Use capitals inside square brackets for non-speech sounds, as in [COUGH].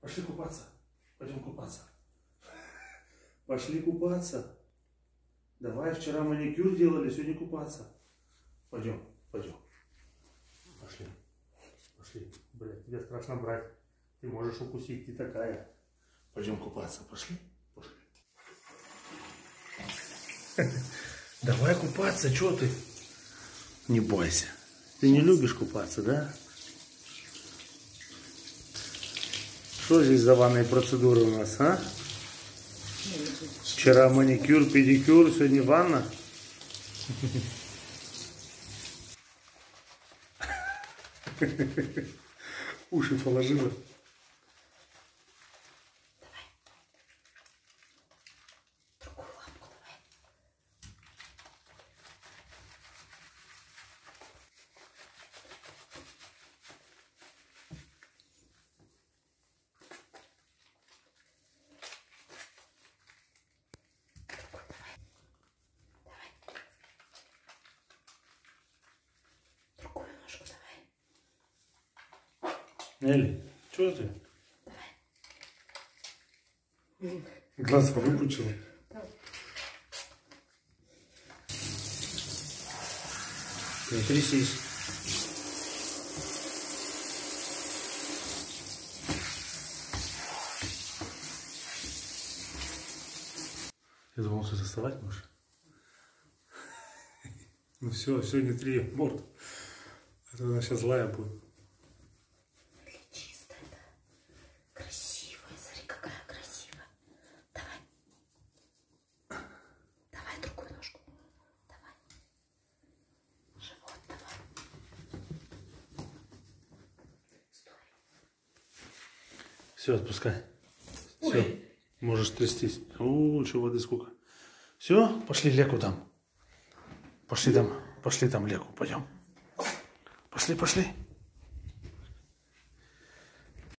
Пошли купаться. Пойдем купаться. [LAUGHS] Пошли купаться. Давай, вчера маникюр делали, сегодня купаться. Пойдем, пойдем. Пошли. Пошли. Блядь, тебе страшно брать. Ты можешь укусить, ты такая. Пойдем купаться. Пошли. Пошли. [LAUGHS] Давай купаться, что ты? Не бойся. Ты не любишь купаться, да? Что здесь за ванные процедуры у нас, а? Вчера маникюр, педикюр, сегодня ванна. [LAUGHS] Уши положила. Другую лапку давай. Другую давай. Давай. Другую ножку давай. Нелли, что ты? Давай. Глаза выпучила. Не трясись. Я думал, что доставать можешь. Ну все, сегодня три морд. А то она сейчас злая будет. Все, отпускай. Все, можешь трястись. О, что воды сколько. Все, пошли леку там. Пошли там, пошли там леку, пойдем. Пошли, пошли.